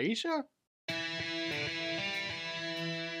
Aisha?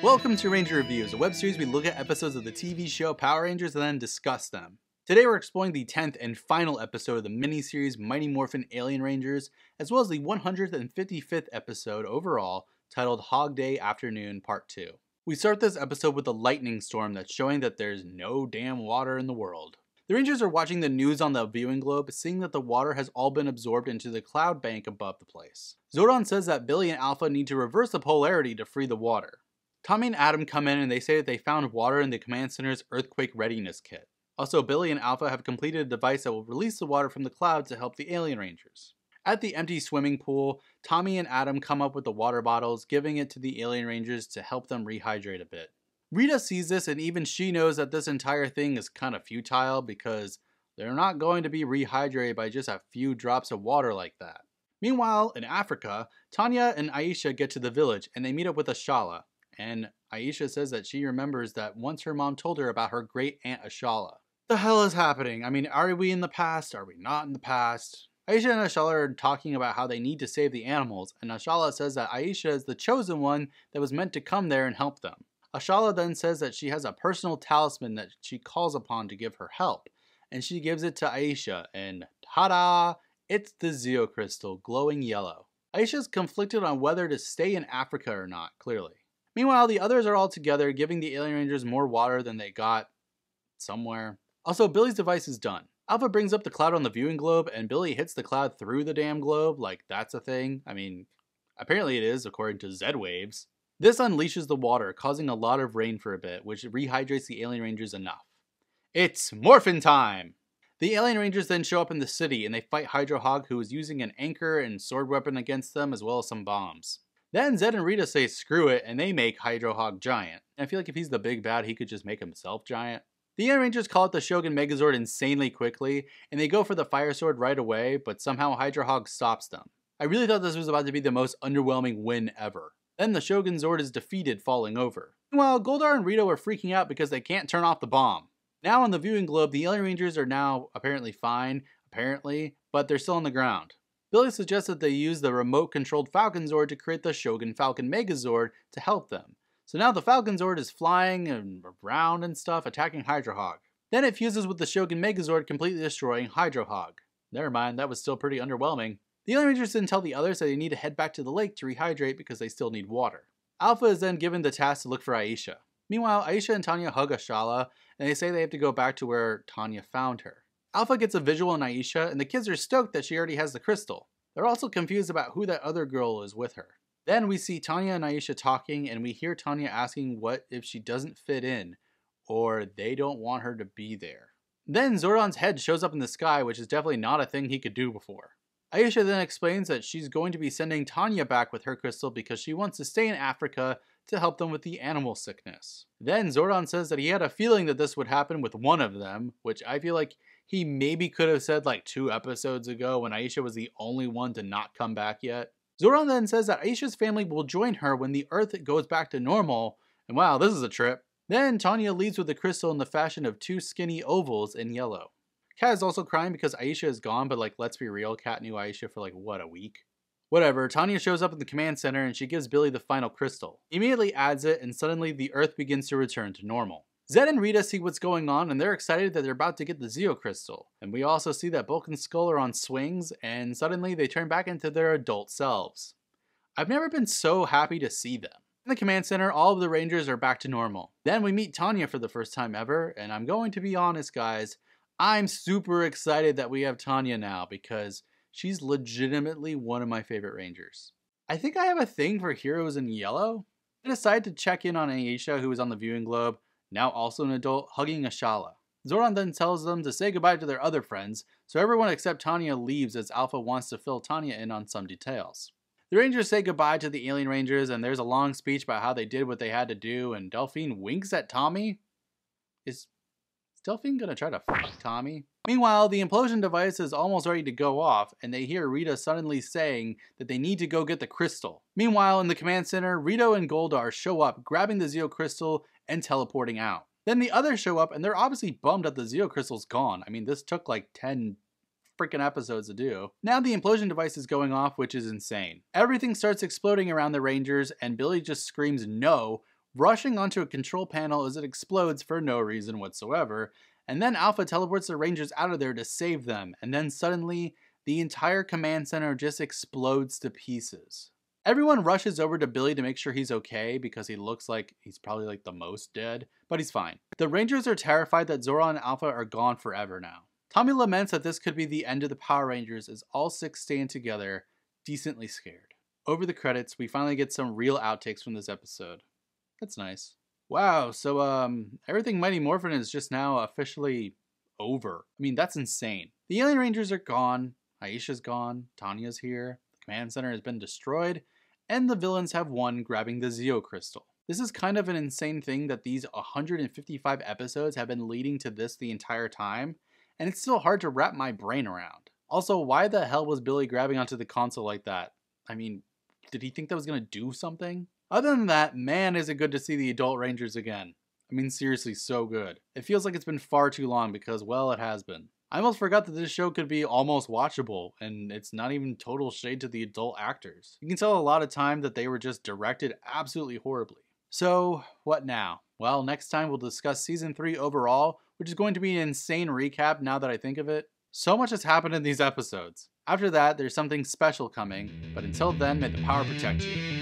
Welcome to Ranger Reviews, a web series we look at episodes of the TV show Power Rangers and then discuss them. Today we're exploring the 10th and final episode of the miniseries Mighty Morphin Alien Rangers, as well as the 155th episode overall, titled Hogday Afternoon Part 2. We start this episode with a lightning storm that's showing that there's no damn water in the world. The Rangers are watching the news on the viewing globe, seeing that the water has all been absorbed into the cloud bank above the place. Zordon says that Billy and Alpha need to reverse the polarity to free the water. Tommy and Adam come in and they say that they found water in the command center's earthquake readiness kit. Also, Billy and Alpha have completed a device that will release the water from the cloud to help the alien rangers. At the empty swimming pool, Tommy and Adam come up with the water bottles, giving it to the alien rangers to help them rehydrate a bit. Rita sees this and even she knows that this entire thing is kind of futile because they're not going to be rehydrated by just a few drops of water like that. Meanwhile, in Africa, Tanya and Aisha get to the village and they meet up with Ashala. And Aisha says that she remembers that once her mom told her about her great aunt Ashala. The hell is happening? I mean, are we in the past? Are we not in the past? Aisha and Ashala are talking about how they need to save the animals, and Ashala says that Aisha is the chosen one that was meant to come there and help them. Ashala then says that she has a personal talisman that she calls upon to give her help, and she gives it to Aisha, and ta-da! It's the Zeo Crystal, glowing yellow. Aisha's conflicted on whether to stay in Africa or not, clearly. Meanwhile, the others are all together, giving the Alien Rangers more water than they got somewhere. Also, Billy's device is done. Alpha brings up the cloud on the viewing globe, and Billy hits the cloud through the damn globe, like that's a thing. I mean, apparently it is, according to Z Waves. This unleashes the water, causing a lot of rain for a bit, which rehydrates the Alien Rangers enough. It's Morphin time! The Alien Rangers then show up in the city and they fight Hydro Hog, who is using an anchor and sword weapon against them, as well as some bombs. Then Zedd and Rita say screw it and they make Hydro Hog giant. I feel like if he's the big bad, he could just make himself giant. The Alien Rangers call out the Shogun Megazord insanely quickly, and they go for the Fire Sword right away, but somehow Hydro Hog stops them. I really thought this was about to be the most underwhelming win ever. Then the Shogun Zord is defeated, falling over. Meanwhile, Goldar and Rito are freaking out because they can't turn off the bomb. Now on the viewing globe, the Alien Rangers are now apparently fine, apparently, but they're still on the ground. Billy suggests that they use the remote-controlled Falcon Zord to create the Shogun Falcon Megazord to help them. So now the Falcon Zord is flying and around and stuff, attacking Hydro Hog. Then it fuses with the Shogun Megazord, completely destroying Hydro Hog. Never mind, that was still pretty underwhelming. The Alien Rangers then tell the others that they need to head back to the lake to rehydrate because they still need water. Alpha is then given the task to look for Aisha. Meanwhile, Aisha and Tanya hug Ashala, and they say they have to go back to where Tanya found her. Alpha gets a visual on Aisha, and the kids are stoked that she already has the crystal. They're also confused about who that other girl is with her. Then we see Tanya and Aisha talking, and we hear Tanya asking what if she doesn't fit in, or they don't want her to be there. Then Zordon's head shows up in the sky, which is definitely not a thing he could do before. Aisha then explains that she's going to be sending Tanya back with her crystal because she wants to stay in Africa to help them with the animal sickness. Then Zordon says that he had a feeling that this would happen with one of them, which I feel like he maybe could have said like two episodes ago when Aisha was the only one to not come back yet. Zordon then says that Aisha's family will join her when the Earth goes back to normal, and wow, this is a trip. Then Tanya leaves with the crystal in the fashion of two skinny ovals in yellow. Kat is also crying because Aisha is gone, but like, let's be real, Kat knew Aisha for like, what, a week? Whatever, Tanya shows up in the command center and she gives Billy the final crystal. He immediately adds it, and suddenly the Earth begins to return to normal. Zedd and Rita see what's going on and they're excited that they're about to get the Zeo Crystal. And we also see that Bulk and Skull are on swings and suddenly they turn back into their adult selves. I've never been so happy to see them. In the command center, all of the Rangers are back to normal. Then we meet Tanya for the first time ever, and I'm going to be honest guys, I'm super excited that we have Tanya now because she's legitimately one of my favorite Rangers. I think I have a thing for heroes in yellow. I decided to check in on Aisha, who was on the viewing globe, now also an adult, hugging Ashala. Zordon then tells them to say goodbye to their other friends, so everyone except Tanya leaves as Alpha wants to fill Tanya in on some details. The Rangers say goodbye to the Alien Rangers, and there's a long speech about how they did what they had to do, and Delphine winks at Tommy. Is Delphine gonna try to fuck Tommy? Meanwhile, the implosion device is almost ready to go off, and they hear Rita suddenly saying that they need to go get the crystal. Meanwhile, in the command center, Rito and Goldar show up, grabbing the Zeo crystal and teleporting out. Then the others show up, and they're obviously bummed that the Zeo crystal's gone. I mean, this took like 10 freaking episodes to do. Now the implosion device is going off, which is insane. Everything starts exploding around the Rangers, and Billy just screams no, rushing onto a control panel as it explodes for no reason whatsoever. And then Alpha teleports the Rangers out of there to save them, and then suddenly, the entire command center just explodes to pieces. Everyone rushes over to Billy to make sure he's okay because he looks like he's probably like the most dead, but he's fine. The Rangers are terrified that Zora and Alpha are gone forever now. Tommy laments that this could be the end of the Power Rangers as all six stand together, decently scared. Over the credits, we finally get some real outtakes from this episode. That's nice. Wow, so um everything Mighty Morphin is just now officially over. I mean, that's insane. The Alien Rangers are gone, Aisha's gone, Tanya's here, the command center has been destroyed, and the villains have won grabbing the Zeo Crystal. This is kind of an insane thing that these 155 episodes have been leading to this the entire time, and it's still hard to wrap my brain around. Also, why the hell was Billy grabbing onto the console like that? I mean, did he think that was gonna do something? Other than that, man, is it good to see the adult Rangers again. I mean, seriously, so good. It feels like it's been far too long because, well, it has been. I almost forgot that this show could be almost watchable, and it's not even total shade to the adult actors. You can tell a lot of time that they were just directed absolutely horribly. So, what now? Well, next time we'll discuss season 3 overall, which is going to be an insane recap now that I think of it. So much has happened in these episodes. After that, there's something special coming, but until then, may the power protect you.